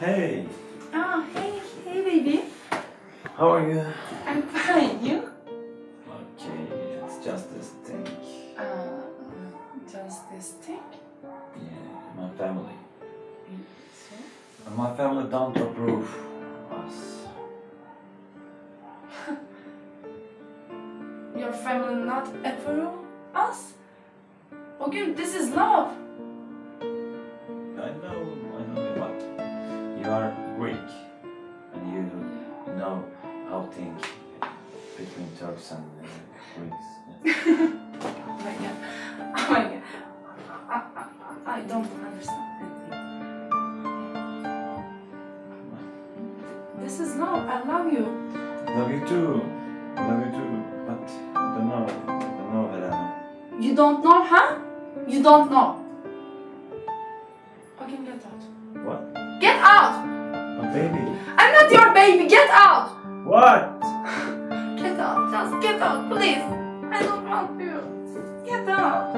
Hey, Oh, hey, hey, baby. how are you? I'm fine. You? Okay, it's just this thing. Uh, just this thing. Yeah, my family. So? My family don't approve us. your family not approve us? Okay, this is love. Oh my god. Oh my god. I, I, I don't understand anything. This is love. I love you. Love you too, love you too, but I don't know, I don't know, Helena. You don't know, huh? You don't know. Okay, get out. What? Get out! A baby? I'm not your baby. Get out! What? Get out. Just get out, please. I don't want you. Get out.